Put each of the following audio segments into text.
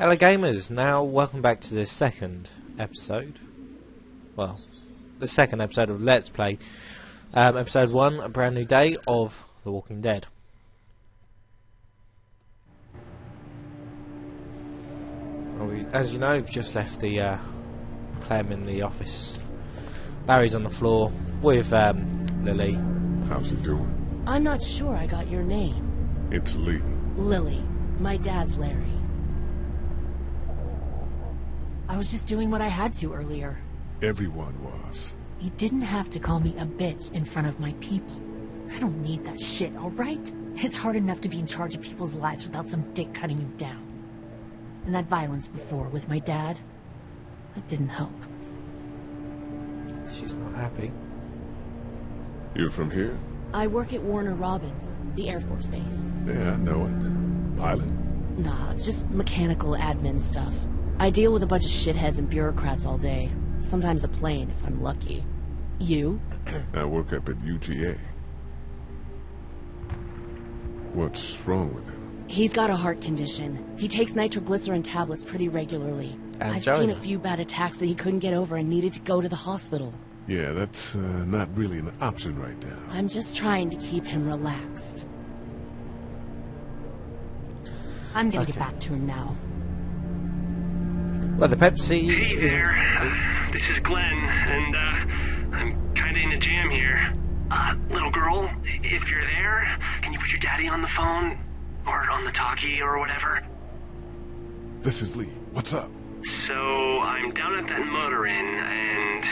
Hello gamers, now welcome back to this second episode. Well, the second episode of Let's Play. Um, episode 1, A Brand New Day of The Walking Dead. Well, we, as you know, we've just left the uh, Clem in the office. Larry's on the floor with um, Lily. How's it doing? I'm not sure I got your name. It's Lee. Lily. My dad's Larry. I was just doing what I had to earlier. Everyone was. You didn't have to call me a bitch in front of my people. I don't need that shit, alright? It's hard enough to be in charge of people's lives without some dick cutting you down. And that violence before with my dad, that didn't help. She's not happy. You're from here? I work at Warner Robins, the Air Force Base. Yeah, I know it. Pilot? Nah, just mechanical admin stuff. I deal with a bunch of shitheads and bureaucrats all day. Sometimes a plane, if I'm lucky. You? I work up at UGA. What's wrong with him? He's got a heart condition. He takes nitroglycerin tablets pretty regularly. I've seen Angina. a few bad attacks that he couldn't get over and needed to go to the hospital. Yeah, that's uh, not really an option right now. I'm just trying to keep him relaxed. I'm gonna get back to him now. Well, the Pepsi Hey is. there, uh, this is Glenn, and uh, I'm kinda in a jam here. Uh, little girl, if you're there, can you put your daddy on the phone? Or on the talkie or whatever? This is Lee. What's up? So, I'm down at that motor inn, and,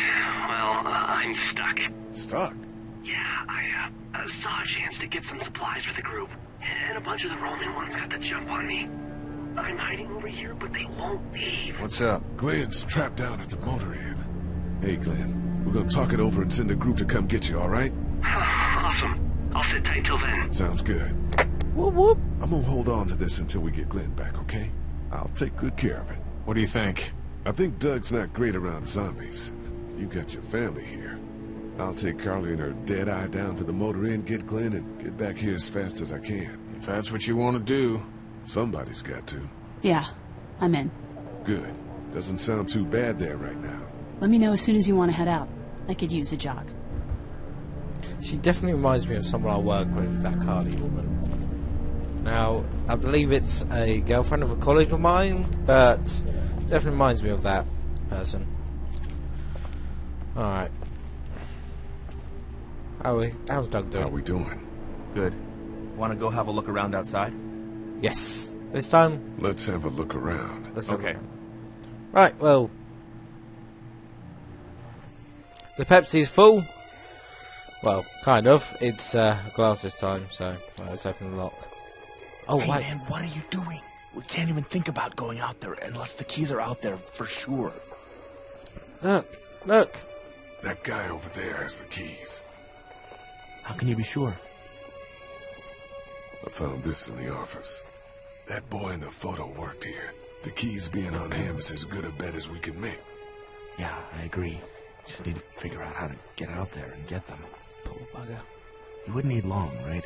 well, uh, I'm stuck. Stuck. Yeah, I uh, uh, saw a chance to get some supplies for the group, and a bunch of the Roman ones got the jump on me. I'm hiding over here, but they won't leave. What's up? Glenn's trapped down at the motor inn. Hey, Glenn. We're gonna talk it over and send a group to come get you, all right? awesome. I'll sit tight till then. Sounds good. Whoop whoop. I'm gonna hold on to this until we get Glenn back, okay? I'll take good care of it. What do you think? I think Doug's not great around zombies. You got your family here. I'll take Carly and her dead eye down to the motor inn, get Glenn, and get back here as fast as I can. If that's what you want to do. Somebody's got to. Yeah, I'm in. Good. Doesn't sound too bad there right now. Let me know as soon as you want to head out. I could use a jog. She definitely reminds me of someone I work with, that Carly woman. Now, I believe it's a girlfriend of a colleague of mine, but definitely reminds me of that person. Alright. How we, how's Doug doing? How we doing? Good. Want to go have a look around outside? Yes. This time, Let's have a look around. let's have a- Okay. Right, well. The Pepsi's full. Well, kind of. It's uh, glass this time, so well, let's open the lock. Oh, hey wait. man, what are you doing? We can't even think about going out there unless the keys are out there for sure. Look, look. That guy over there has the keys. How can you be sure? I found this in the office. That boy in the photo worked here. The keys being on him is as good a bet as we can make. Yeah, I agree. Just need to figure out how to get out there and get them. Poor bugger. You wouldn't need long, right?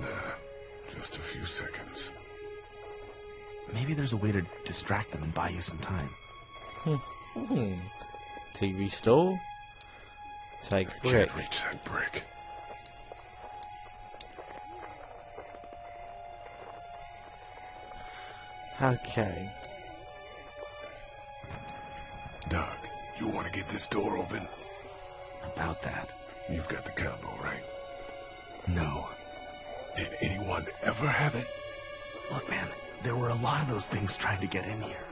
Nah, just a few seconds. Maybe there's a way to distract them and buy you some time. Hmm. TV store. Take I brick. can't reach that brick. Okay. Doug, you want to get this door open? About that. You've got the combo, right? No. Did anyone ever have it? Look, man, there were a lot of those things trying to get in here.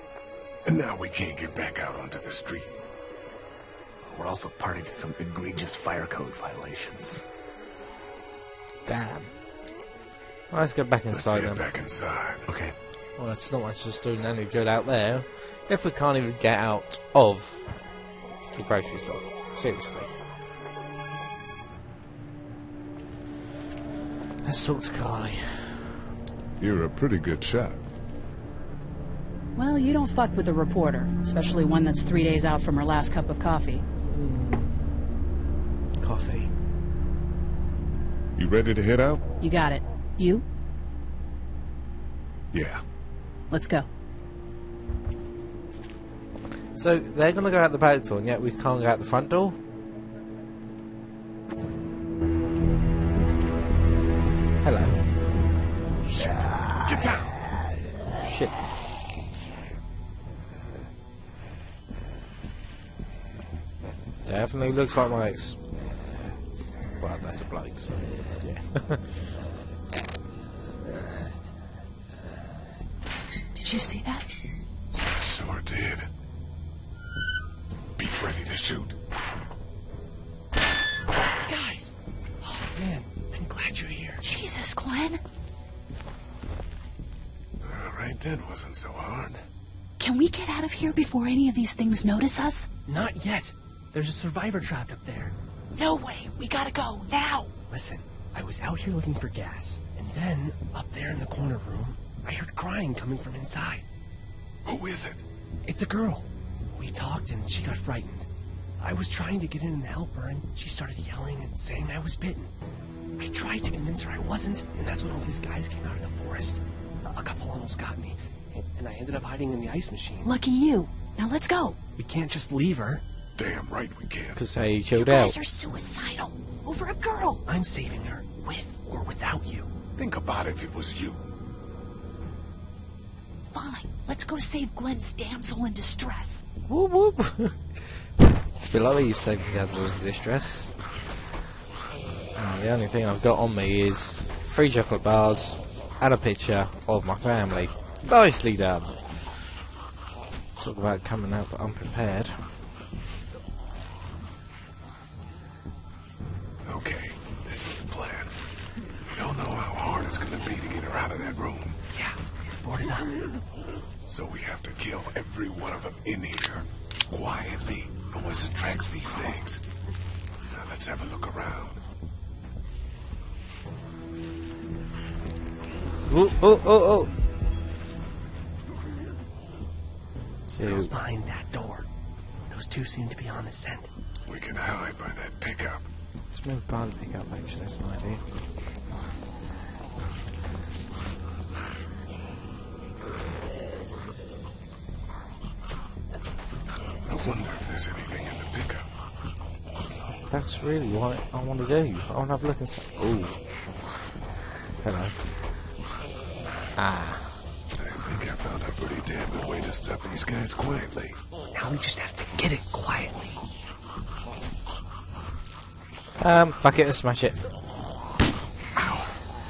And now we can't get back out onto the street. We're also party to some egregious fire code violations. Damn. Well, let's get back inside. Let's head then. back inside. Okay. Well, it's not much just doing any good out there if we can't even get out of the grocery store. Seriously. Let's talk to Carly. You're a pretty good shot. Well, you don't fuck with a reporter, especially one that's three days out from her last cup of coffee. Hmm. Coffee. You ready to head out? You got it. You? Yeah. Let's go. So they're going to go out the back door, and yet we can't go out the front door. Hello. Get down! Shit. Definitely looks like my ex. Well, that's a bloke, so yeah. Did you see that? Sure did. Be ready to shoot. Guys! Oh, man. I'm glad you're here. Jesus, Glenn. All right, that wasn't so hard. Can we get out of here before any of these things notice us? Not yet. There's a survivor trapped up there. No way. We gotta go now. Listen, I was out here looking for gas, and then, up there in the corner room, I heard crying coming from inside. Who is it? It's a girl. We talked and she got frightened. I was trying to get in and help her, and she started yelling and saying I was bitten. I tried to convince her I wasn't, and that's when all these guys came out of the forest. A- A couple almost got me, and- and I ended up hiding in the ice machine. Lucky you. Now let's go. We can't just leave her. Damn right we can. Because they chilled You out. guys are suicidal. Over a girl. I'm saving her, with or without you. Think about if it was you. Fine. Let's go save Glenn's damsel in distress. Whoop whoop. it's a bit like you saving damsels in distress. And the only thing I've got on me is three chocolate bars and a picture of my family. Nicely done. Talk about coming out unprepared. Okay, this is the plan. We don't know how hard it's gonna be to get her out of that room. Yeah, it's boarded up. So we have to kill every one of them in here. Quietly. Noise attracts these things. Now let's have a look around. Oh, oh, oh, oh. Girls Two. behind that door. Those two seem to be on the scent. We can hide by that pickup. Let's move by the pickup, actually, that's an idea. Wonder if there's anything in the pickup. That's really what I want to do. I want to have a look and say, oh. Hello. Ah. I think I found a pretty damn good way to stop these guys quietly. Now we just have to get it quietly. Um, fuck it and smash it.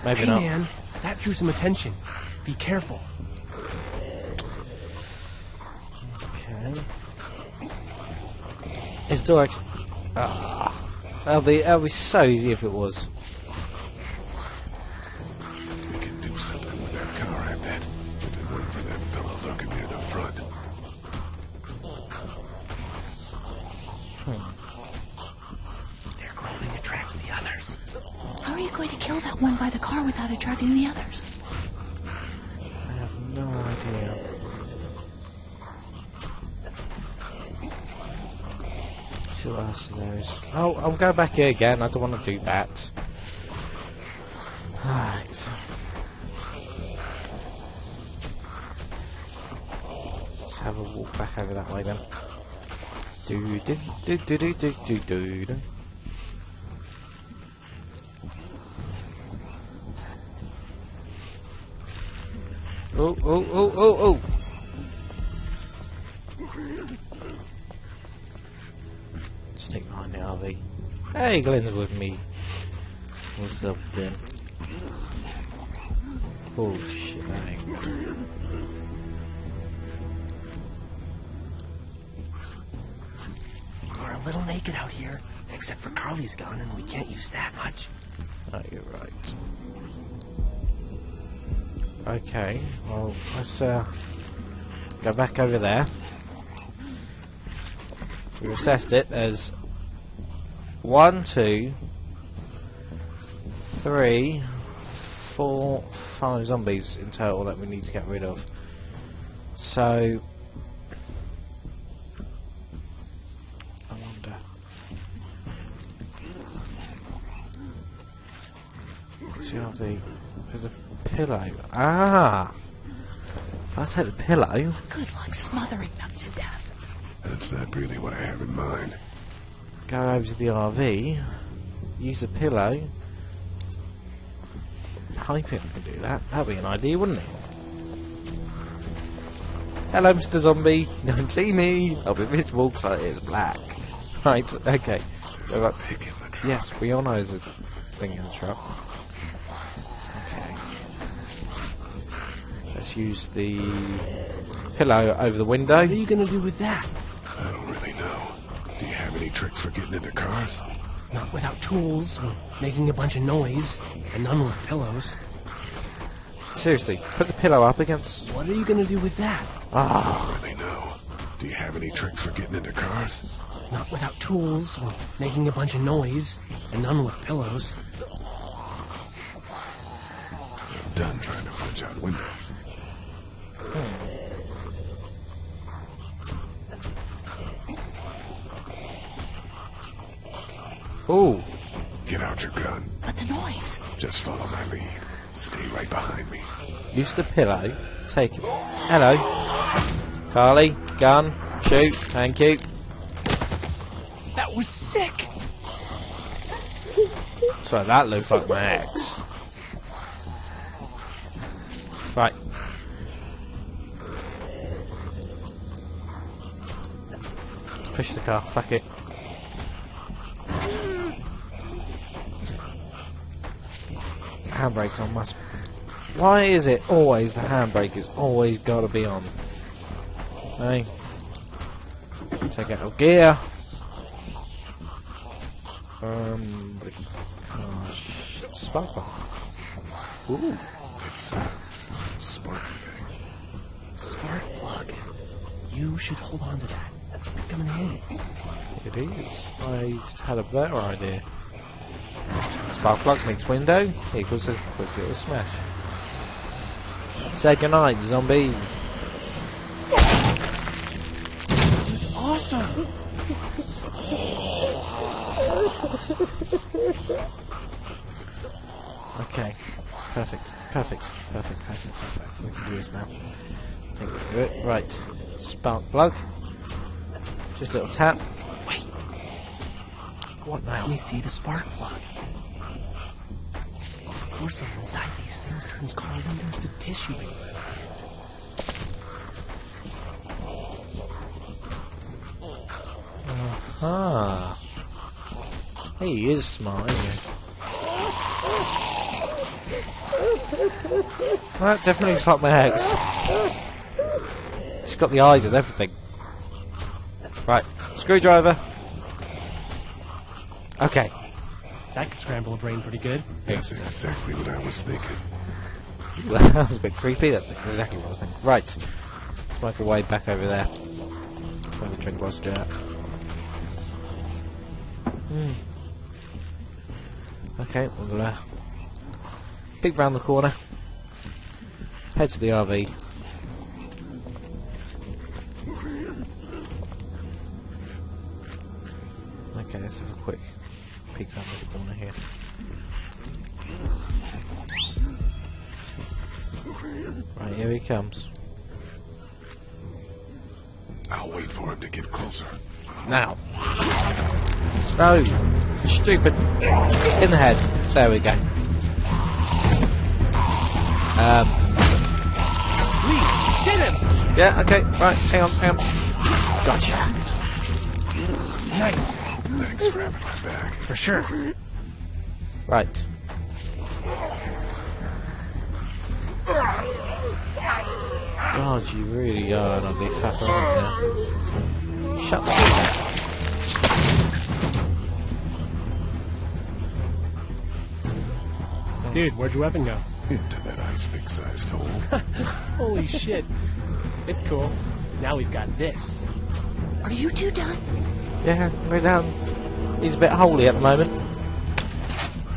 Maybe hey not. man, that drew some attention. Be careful. Okay. It's door actually. Ah. That'll be, that'll be so easy if it was. We can do something with that car, I bet. If it weren't for that fellow lurking near the front. Their groaning attracts the others. How are you going to kill that one by the car without attracting the others? I have no idea. Oh, I'll go back here again. I don't want to do that. Alright. Let's have a walk back over that way then. Do do do do do do do do. do. Oh oh oh oh oh. Hey, Glenn's with me. What's up, then? Oh shit, that ain't. We're a little naked out here, except for Carly's gun, and we can't use that much. Oh, you're right. Okay, well, let's uh, go back over there. We assessed it as one, two, three, four, five zombies in total that we need to get rid of. So, I wonder. CRV. There's a pillow. Ah! If I take the pillow, Good luck smothering them to death. That's not really what I have in mind. Go over to the RV, use a pillow, pipe it. Can do that. That'd be an idea, wouldn't it? Hello, Mr. Zombie. Don't see me. I'll be visible because it's black. Right. Okay. So, uh. Yes, we all know there's a thing in the truck. Okay. Let's use the pillow over the window. What are you gonna do with that? I don't really know. Do you tricks for getting into cars? Not without tools, or making a bunch of noise, and none with pillows. Seriously, put the pillow up against. What are you gonna do with that? Ah, I don't really know. Do you have any tricks for getting into cars? Not without tools, or making a bunch of noise, and none with pillows. I'm done trying to punch out windows. Ooh, Get out your gun. But the noise. Just follow my lead. Stay right behind me. use the pillow. Take it. Hello, Carly. Gun. Shoot. Thank you. That was sick! So that looks like my ex. Right. Push the car. Fuck it. Handbrake's on must. Why is it always the handbrake is always got to be on? Hey. Take out the gear. Um, car spark plug. Ooh, It's a sparky thing. Spark plug. You should hold on to that. Come in handy. it is. I just had a better idea. Spark plug makes window equals a quick little smash. Say goodnight, zombie. That was awesome! Okay. Perfect. Perfect. Perfect. Perfect. Perfect. We can do this now. I think we can do it. Right. Spark plug. Just a little tap. Wait, What now? let me see the spark plug. Porcelain inside these things turns car windows to tissue. Ah. He is smart, isn't he? That definitely looks like my ex. She's got the eyes and everything. Right, screwdriver. Okay. That could scramble a brain pretty good. That's exactly what I was thinking. that was a bit creepy. That's exactly what I was thinking. Right. Let's make our way back over there. Have a drink whilst we do that. Hmm. Okay, we'll uh, peek round the corner. Head to the RV. Okay, let's have a quick peek round the corner here. Right, here he comes. I'll wait for him to get closer. Now. No. Stupid. In the head. There we go. Um. Lee, get him! Yeah. Okay. Right. Hang on. Hang on. Gotcha. Nice, Thanks for having my back. for sure. Right. God, you really are an ugly fucker, aren't you? Shut the door. Dude, where'd your weapon go? Into that ice pick sized hole. Holy shit. It's cool. Now we've got this. Are you two done? Yeah, go down. He's a bit holy at the moment.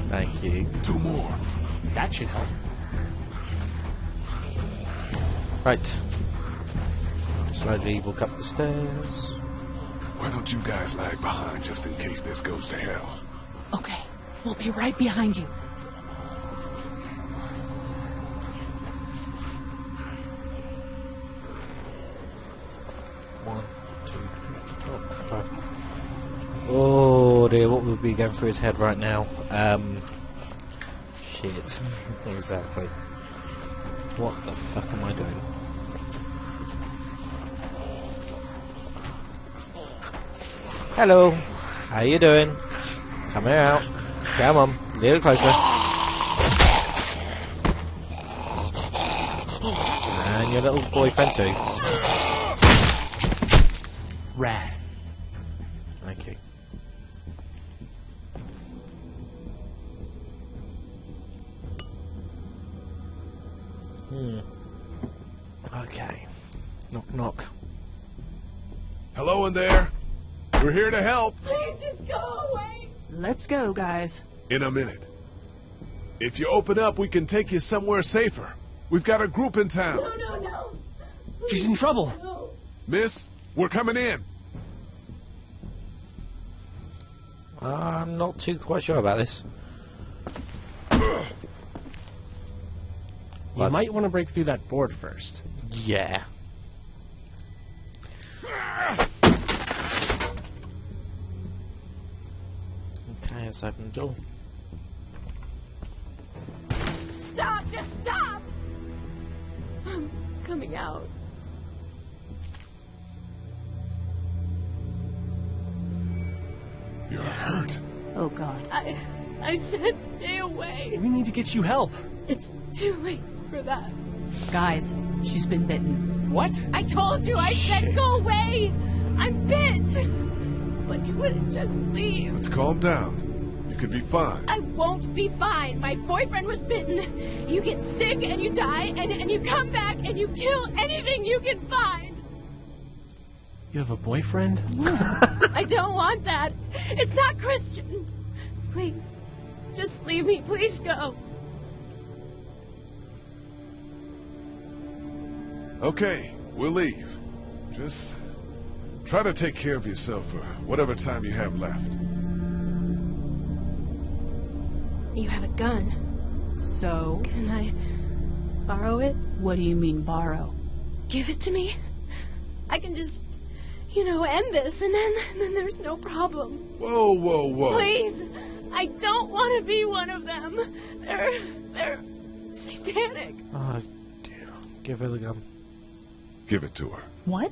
Thank you. Two more. That should help. Right. Slowly walk up the stairs. Why don't you guys lag behind just in case this goes to hell? Okay, we'll be right behind you. Going through his head right now. Um, shit. exactly. What the fuck am I doing? Hello. How you doing? Come here out. Come on. A little closer. And your little boyfriend too. Rad. Let's go, guys. In a minute. If you open up, we can take you somewhere safer. We've got a group in town. No, no, no. She's in trouble. No. Miss, we're coming in. I'm not too quite sure about this. You might want to break through that board first. Yeah. Okay, let's open the door. Stop, just stop. I'm coming out. You're hurt. Oh, God. I I said stay away. We need to get you help. It's too late for that. Guys, she's been bitten. What? I told you I said go away. I'm bit. But you wouldn't just leave. Let's calm down. You could be fine. I won't be fine. My boyfriend was bitten. You get sick and you die, and, and you come back and you kill anything you can find. You have a boyfriend? I don't want that. It's not Christian. Please, just leave me. Please go. Okay, we'll leave. Just try to take care of yourself for whatever time you have left. You have a gun. So, Can I borrow it? what do you mean, borrow? Give it to me. I can just, you know, end this, and then, and then there's no problem. Whoa, whoa, whoa. Please, I don't want to be one of them. They're, they're satanic. Oh dear. Give her the gun. Give it to her. What?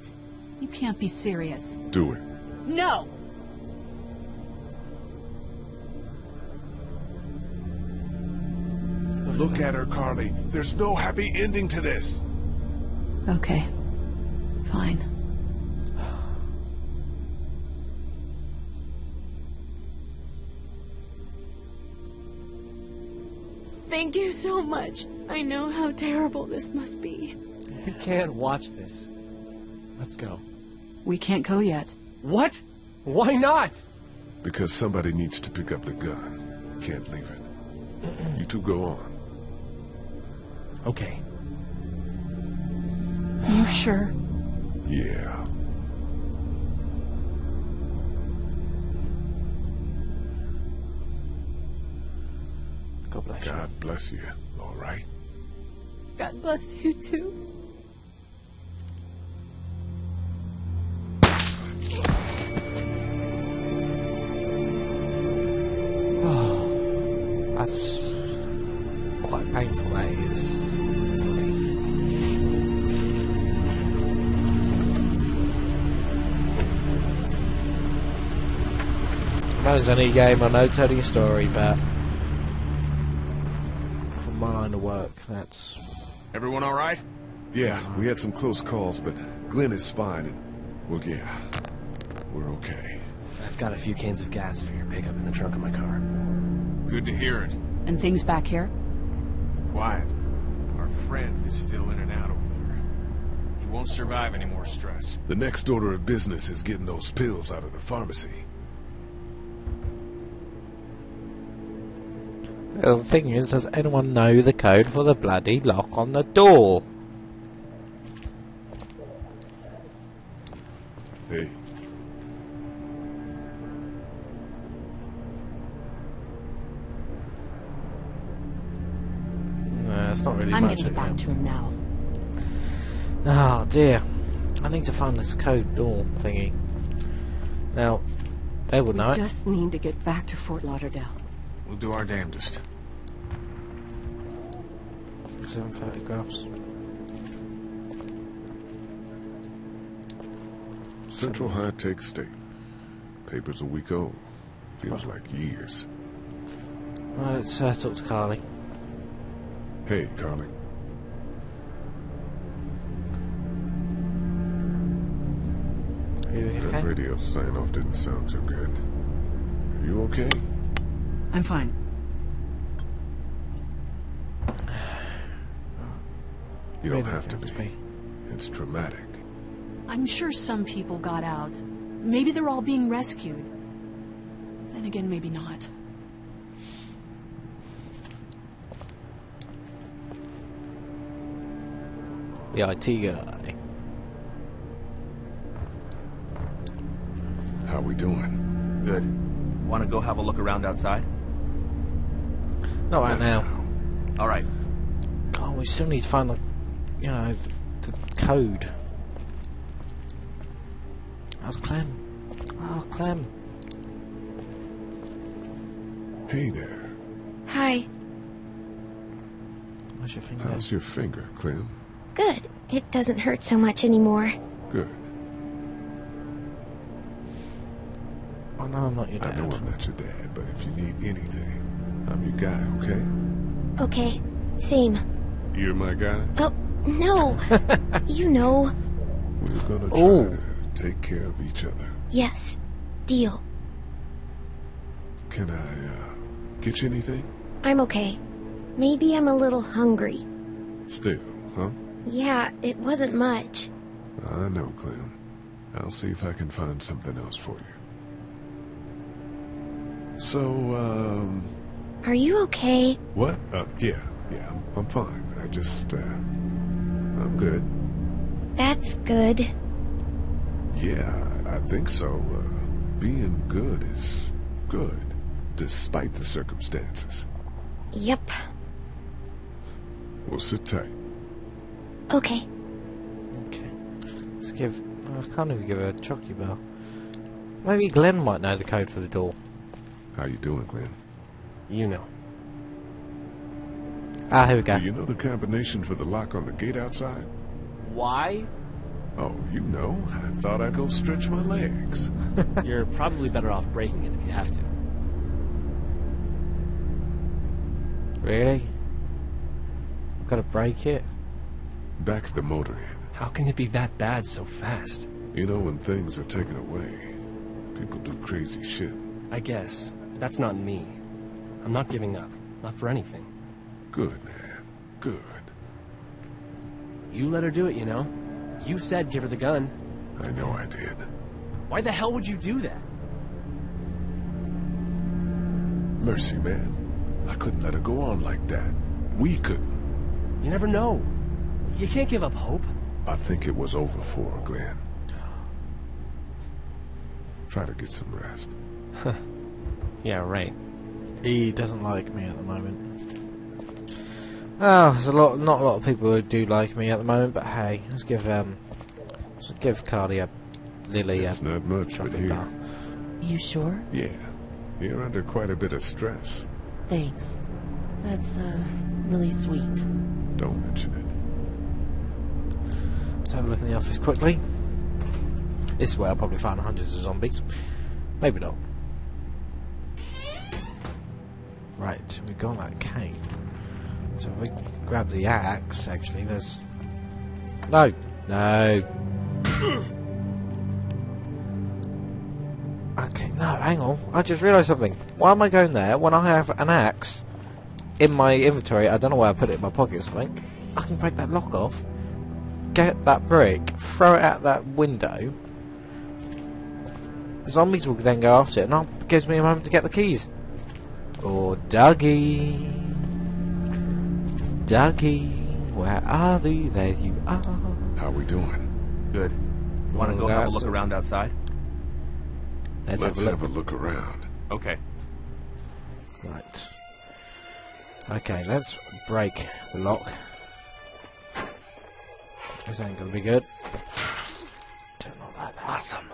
You can't be serious. Do it. No. Look at her, Carly. There's no happy ending to this. Okay. Fine. Thank you so much. I know how terrible this must be. We can't watch this. Let's go. We can't go yet. What? Why not? Because somebody needs to pick up the gun. Can't leave it. You two go on. Okay. You sure? Yeah. God bless you. God bless you. All right. God bless you too. I know it's only a game, I know telling a story, but from my line of work, that's Everyone all right? Yeah, we had some close calls, but Glenn is fine, and well, yeah, we're okay. I've got a few cans of gas for your pickup in the trunk of my car. Good to hear it. And things back here? Quiet. Our friend is still in and out over there. He won't survive any more stress. The next order of business is getting those pills out of the pharmacy. Well, the thing is, does anyone know the code for the bloody lock on the door? Hey, Nah, it's not really I'm much gonna get of back it. to him now. Oh dear. I need to find this code door thingy. Now, They would know we it. just need to get back to Fort Lauderdale. We'll do our damnedest. Seven photographs. Central High Tech State. Paper's a week old. Feels like years. Right, let's uh, talk to Carly. Hey, Carly. Are you That okay? radio sign off didn't sound too good. Are you okay? I'm fine. You don't have to has be. It's traumatic. I'm sure some people got out. Maybe they're all being rescued. Then again, maybe not. The IT guy. How we doing? Good. Want to go have a look around outside? Not right now. All right. God, we still need to find the, you know, the code. How's Clem? Oh, Clem. Hey there. Hi. Where's your finger? How's your finger, Clem? Good. It doesn't hurt so much anymore. Good. Oh no, I'm not your dad. I know I'm not your dad, but if you need anything, I'm your guy, okay? Okay. Same. You're my guy? Oh, no. you know. We're gonna try Oh. to take care of each other. Yes. Deal. Can I, uh, get you anything? I'm okay. Maybe I'm a little hungry. Still, huh? Yeah, it wasn't much. I know, Clem. I'll see if I can find something else for you. So, um, Are you okay? what? Uh, yeah, yeah, I'm, I'm fine. I just, uh, I'm good. That's good. Yeah, I think so. Uh, being good is good, despite the circumstances. Yep. Well, sit tight. Okay. Okay. Let's give. I can't even give her a chocky bell. Maybe Glenn might know the code for the door. How you doing, Glenn? You know. Ah, here we go. Do you know the combination for the lock on the gate outside? Why? Oh, you know. I thought I'd go stretch my legs. You're probably better off breaking it if you have to. Really? I've got to break it. Back to the motor inn. How can it be that bad so fast? You know, when things are taken away, people do crazy shit. I guess. That's not me. I'm not giving up. Not for anything. Good, man. Good. You let her do it, you know. You said give her the gun. I know I did. Why the hell would you do that? Mercy, man. I couldn't let her go on like that. We couldn't. You never know. You can't give up hope. I think it was over for her, Glenn. Try to get some rest. Yeah, right. He doesn't like me at the moment. Oh, there's a lot, not a lot of people who do like me at the moment, but hey, let's give um, let's give Carly a Lily a It's not much, but here. bar. You sure? Yeah. You're under quite a bit of stress. Thanks. That's, uh, really sweet. Don't mention it. Let's have a look in the office quickly. This is where I'll probably find hundreds of zombies. Maybe not. Right, we've got that cane. So if we grab the axe, actually, there's... No! No! okay, no, hang on. I just realised something. Why am I going there when I have an axe in my inventory? I don't know where I put it in my pocket or something. I can break that lock off get that brick, throw it out that window. Zombies will then go after it, and that gives me a moment to get the keys. Or Dougie. Dougie, where are thee? There you are. How are we doing? Good. Want to go have a look around outside? Let's, Let's have a look. have a look around. Okay. Right. Okay, let's break the lock. This ain't gonna be good. Turn on that. Awesome.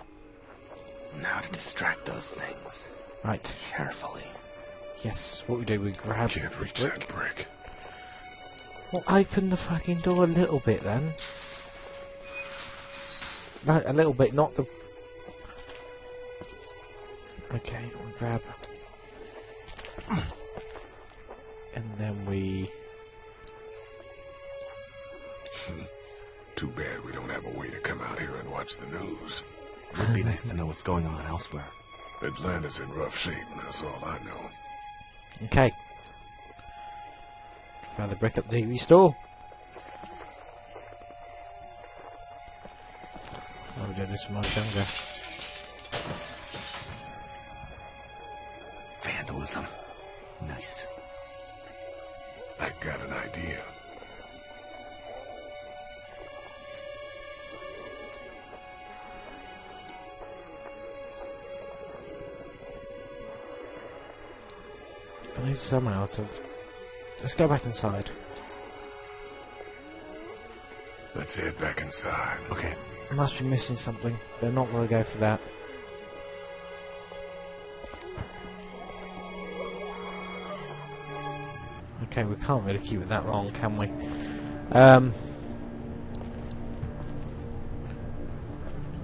Now to distract those things. Right. Carefully. Yes, what we do, we grab Can't reach brick. that brick. Well, open the fucking door a little bit then. No, a little bit, not the... Okay, we grab... and then we... Too bad we don't have a way to come out here and watch the news. It would be nice to know what's going on elsewhere. Atlanta's in rough shape, and that's all I know. Okay. Throw the brick at the TV store. I would do this when I was younger. Vandalism. Nice. I got an idea. I need some out of. Let's go back inside. Let's head back inside. Okay. I must be missing something. They're not going to go for that. Okay, we can't really keep it that long, can we? Um,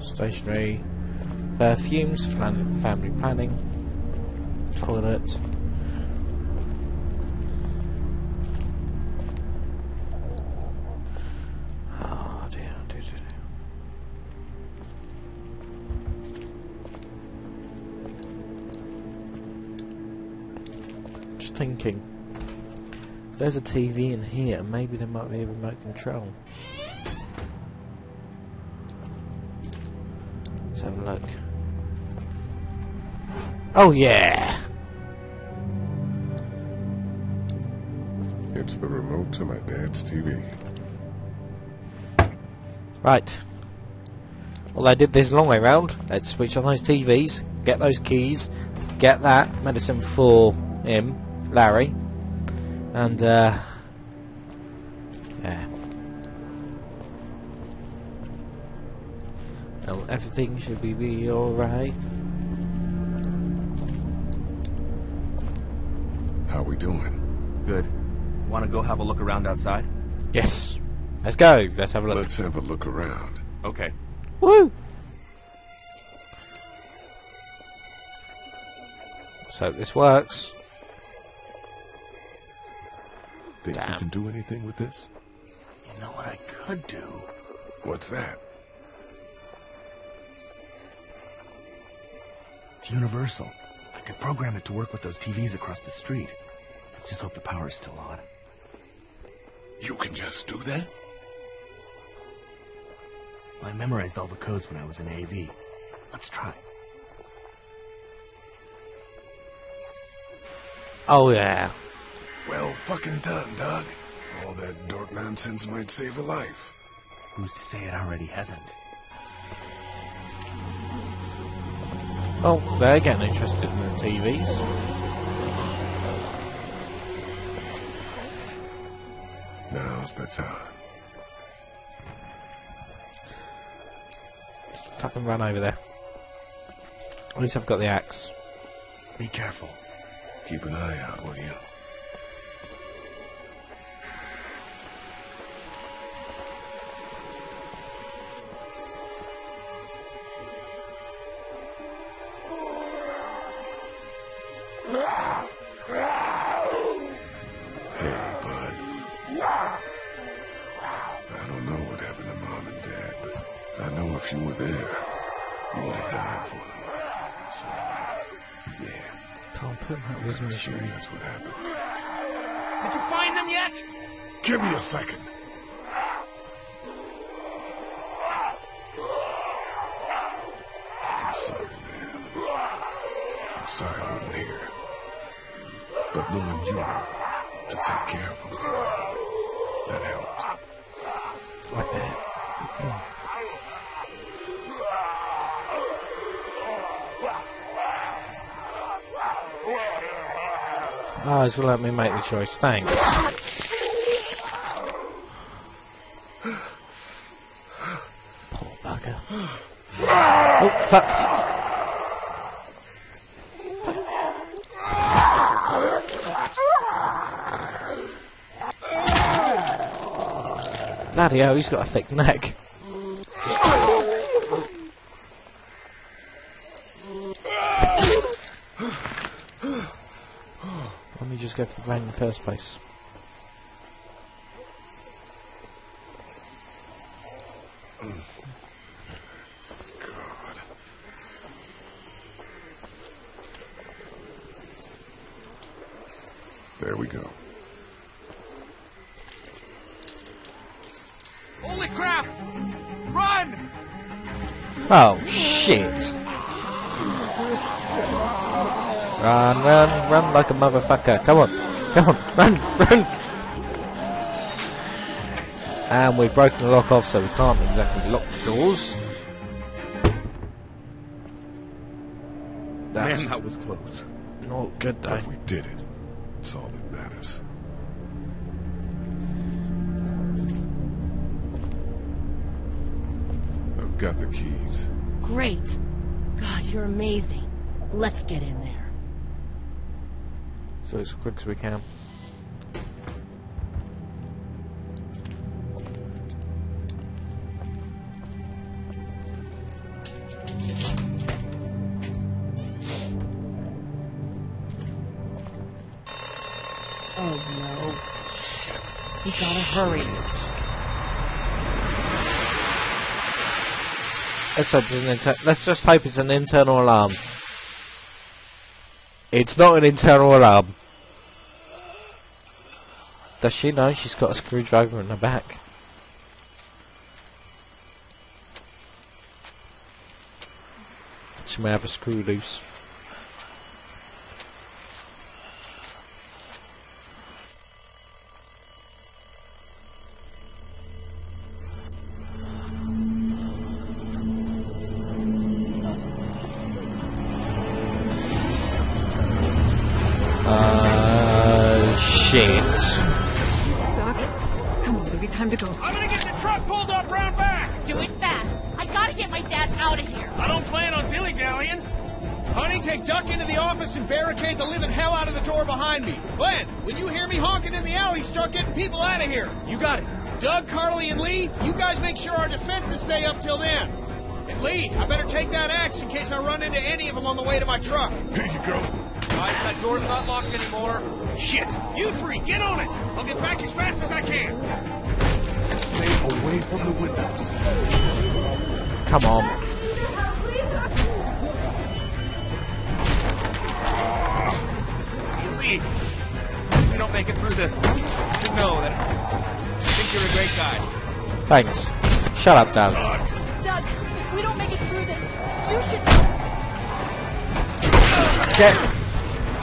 stationery, perfumes, family planning, toilet. Thinking. If there's a TV in here, maybe there might be a remote control. Let's have a look. Oh yeah! It's the remote to my dad's TV. Right. Well, I did this long way round. Let's switch on those TVs, get those keys, get that medicine for him, Larry, and uh, yeah. Well, everything should be, be alright. How are we doing? Good. Want to go have a look around outside? Yes. Let's go. Let's have a look. Let's have a look around. Okay. Woo! So this works. Think Damn. you can do anything with this? You know what I could do? What's that? It's universal. I could program it to work with those TVs across the street. Let's just hope the power's still on. You can just do that? I memorized all the codes when I was in AV. Let's try. Oh yeah. Well fucking done, Doug. All that dork nonsense might save a life. Who's to say it already hasn't? Oh, they're getting interested in the TVs. Now's the time. Fucking run over there. At least I've got the axe. Be careful. Keep an eye out, will you? You would have died for them. So, yeah, Can't put that with I'm me. sure that's what happened. Did you find them yet? Give me a second. I'm sorry, man. I'm sorry I wasn't here. But knowing you guys will let me make the choice. Thanks. Poor bugger. Oh, fuck, fuck. He's got a thick neck. Go for the brain in the first place. God. There we go. Holy crap! Run! Oh, shit. Run, run, run like a motherfucker. Come on. Come on. Run, run. And we've broken the lock off, so we can't exactly lock the doors. That's Man, that was close. not good, though. But we did it. That's all that matters. I've got the keys. Great. God, you're amazing. Let's get in there. So as quick as we can. Oh no. Shit. We gotta hurry. Let's hope it's an inter- Let's just hope it's an internal alarm. It's not an internal alarm. Does she know she's got a screwdriver in her back? She may have a screw loose. Sure our defenses stay up till then. And Lee, I better take that axe in case I run into any of them on the way to my truck. Here you go. Guys, that door's not locked anymore. Shit! You three, get on it! I'll get back as fast as I can. Stay away from the windows. Come on. Lee, we don't make it through this, you should know that I think you're a great guy. Thanks. Shut up, Doug. Doug, if we don't make it through this, you should Get.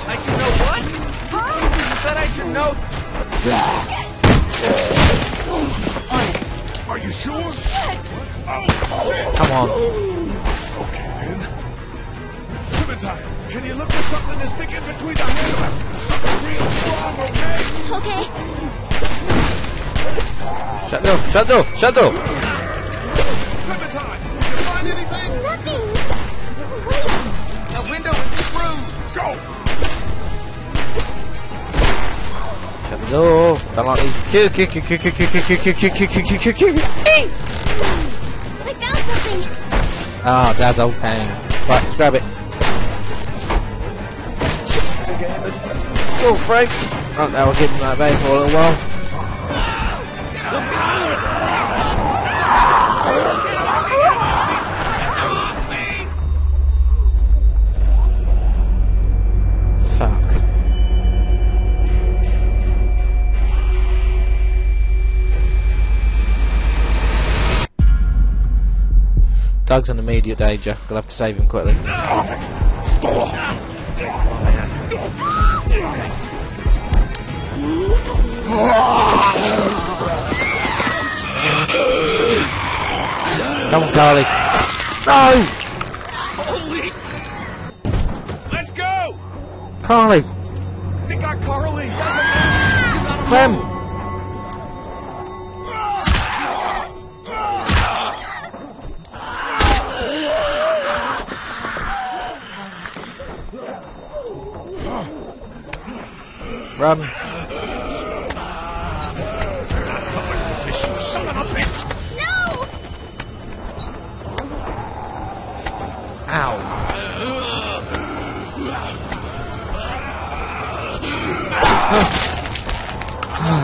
I should know what? Huh? You said I should know. Are you sure? Oh, shit. Come on. Okay, then. Clementine, can you look for something to stick in between the handles? Something real strong, okay? Okay. Shut up! Shut up! Shut the Clementine, did you find anything? Nothing. Window is screwed. Go! Kick, kick, kick. I found something. Ah, Dad's old cane. Right, let's grab it. Go, Frank. Right, now we're getting that base for a little while. Doug's in immediate danger. We'll have to save him quickly. Come on, Carley. No! Holy! Let's go! Carley! They got Carley. Doesn't Grab him. Fish, you! No! Ow.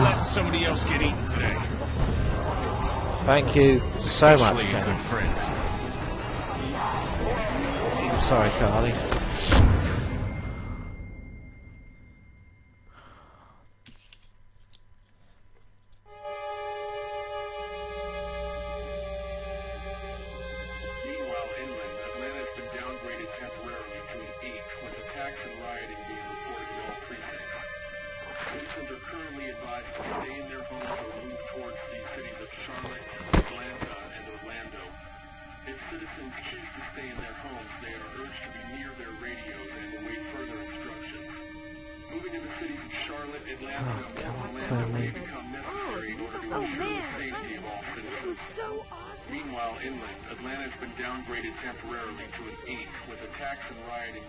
let somebody else get eaten today. Thank you so much, Ken. Friend. I'm sorry, Carley.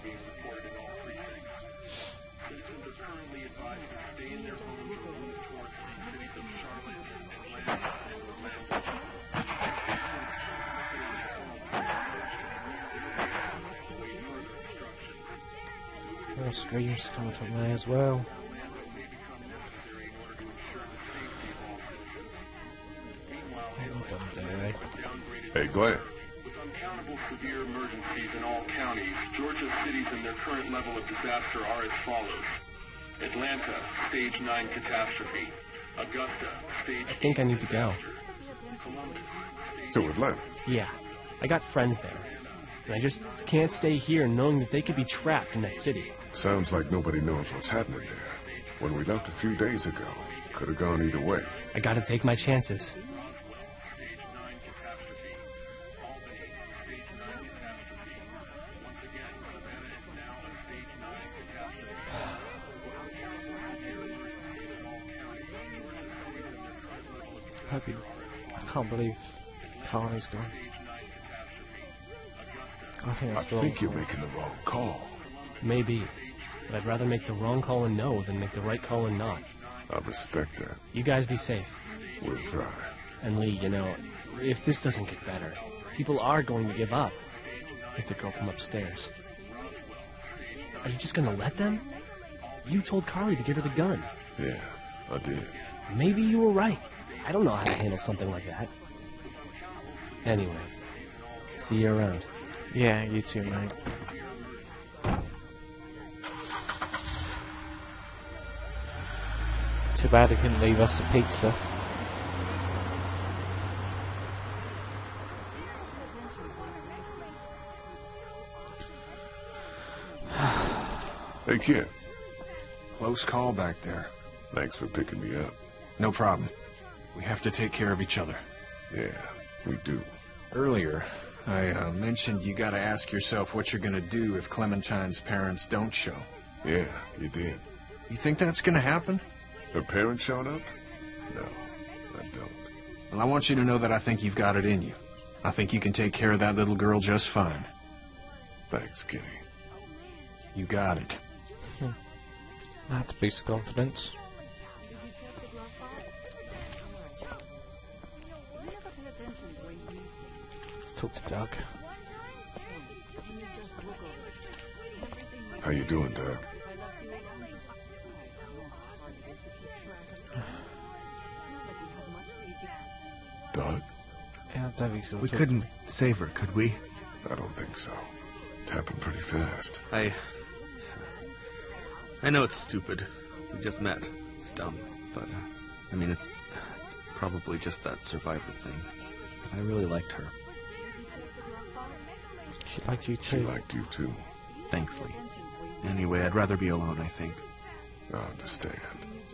Being reported in all precincts. Citizens are currently advised to stay in their homes or move towards the cities of Charlotte, Atlanta, and Orlando. More screams coming from there as well. Well done, Derek. Hey, Glenn. Cities and their current level of disaster are as follows. Atlanta, stage 9 catastrophe. Augusta, stage I think I need to go. To Atlanta. Yeah, I got friends there. And I just can't stay here knowing that they could be trapped in that city. Sounds like nobody knows what's happening there. When we left a few days ago, could have gone either way. I gotta take my chances. Can't believe Carley's gone. I think that's the wrong think you're call. making the wrong call. Maybe. But I'd rather make the wrong call and know than make the right call and not. I respect that. You guys be safe. We'll try. And Lee, you know, if this doesn't get better, people are going to give up. Like the girl from upstairs. Are you just gonna let them? You told Carley to give her the gun. Yeah, I did. Maybe you were right. I don't know how to handle something like that. Anyway, see you around. Yeah, you too, mate. Too bad he couldn't leave us a pizza. Hey, kid. Close call back there. Thanks for picking me up. No problem. We have to take care of each other. Yeah, we do. Earlier, I uh, mentioned you gotta ask yourself what you're gonna do if Clementine's parents don't show. Yeah, you did. You think that's gonna happen? Her parents showed up? No, I don't. Well, I want you to know that I think you've got it in you. I think you can take care of that little girl just fine. Thanks, Kenny. You got it. That's a boost of confidence. Talk to Doug. How you doing, Doug? Doug? Yeah, I don't think he's gonna We couldn't save her, could we? I don't think so. It happened pretty fast. I. I know it's stupid. We just met. It's dumb. But, uh, I mean, it's, it's probably just that survivor thing. I really liked her. She liked you too. She too. liked you too. Thankfully. Anyway, I'd rather be alone, I think. I understand.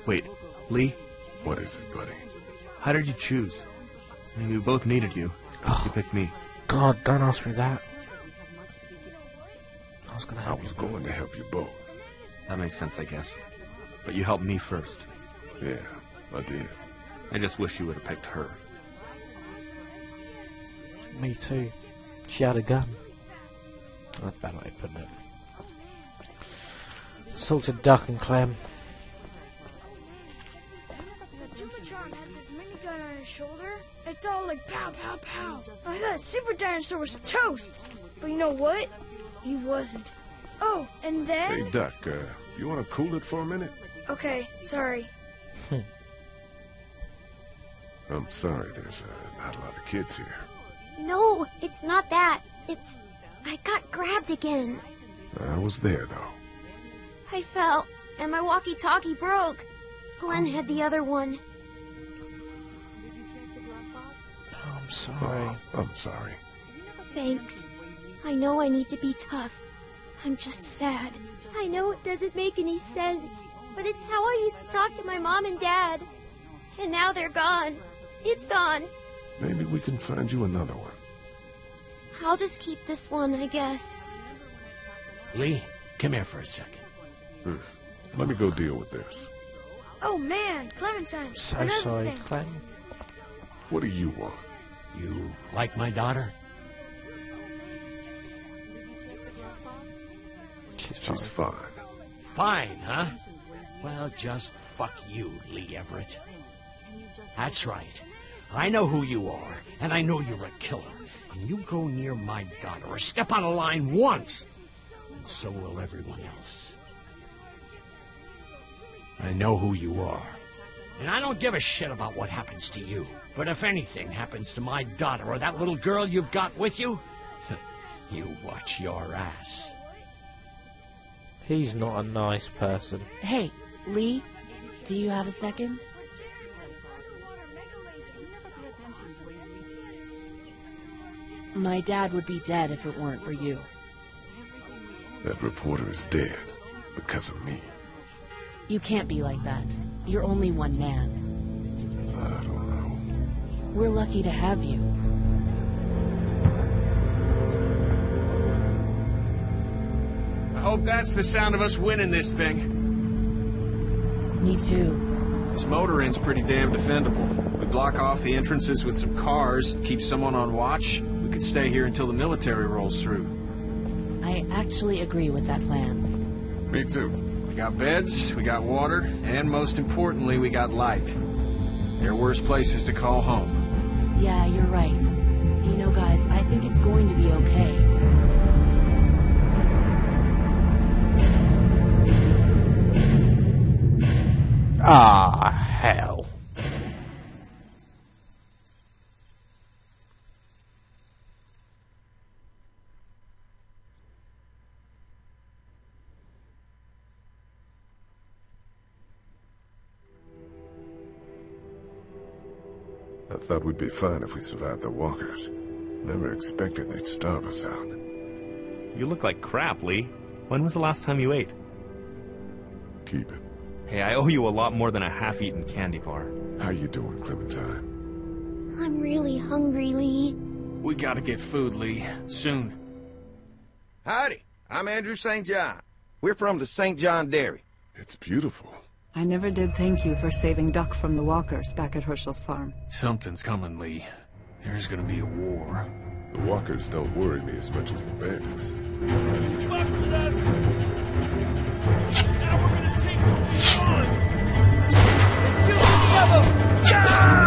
Wait, Lee? What is it, buddy? How did you choose? I mean, we both needed you. You picked me. God, don't ask me that. I was gonna I help was you. going to help you both. That makes sense, I guess. But you helped me first. Yeah, I did. I just wish you would have picked her. Me too. She had a gun. That's a bad way of putting it. Let's talk to Duck and Clem. had this minigun on his shoulder. It's all like pow, pow, pow. I thought Super Dinosaur was toast. But you know what? He wasn't. Oh, and then... Hey, Duck, uh, you want to cool it for a minute? Okay, sorry. I'm sorry, there's uh, not a lot of kids here. No, it's not that. It's. I got grabbed again. I was there, though. I fell, and my walkie talkie broke. Glenn had the other one. I'm sorry. Oh, I'm sorry. Thanks. I know I need to be tough. I'm just sad. I know it doesn't make any sense, but it's how I used to talk to my mom and dad. And now they're gone. It's gone. Maybe we can find you another one. I'll just keep this one, I guess. Lee, come here for a second. Hmm. Let me go deal with this. Oh man, Clementine. So another sorry, thing. Clem. What do you want? You like my daughter? She's fine. Fine, huh? Well, just fuck you, Lee Everett. That's right. I know who you are, and I know you're a killer. And you go near my daughter or step out of line once, and so will everyone else. I know who you are. And I don't give a shit about what happens to you. But if anything happens to my daughter or that little girl you've got with you, you watch your ass. He's not a nice person. Hey, Lee, do you have a second? My dad would be dead if it weren't for you. That reporter is dead because of me. You can't be like that. You're only one man. I don't know. We're lucky to have you. I hope that's the sound of us winning this thing. Me too. This motor inn's pretty damn defendable. We block off the entrances with some cars, keep someone on watch. We could stay here until the military rolls through. I actually agree with that plan. Me too. We got beds, we got water, and most importantly, we got light. There are worse places to call home. Yeah, you're right. You know, guys, I think it's going to be okay. Ah, we'd be fine if we survived the walkers. Never expected they'd starve us out. You look like crap, Lee. When was the last time you ate? Keep it. Hey, I owe you a lot more than a half-eaten candy bar. How you doing, Clementine? I'm really hungry, Lee. We gotta get food, Lee. Soon. Howdy, I'm Andrew St. John. We're from the St. John Dairy. It's beautiful. I never did thank you for saving Duck from the walkers back at Hershel's farm. Something's coming, Lee. There's gonna be a war. The walkers don't worry me as much as the bandits. Fuck with us! Now we're gonna take what we want! There's too many of them! You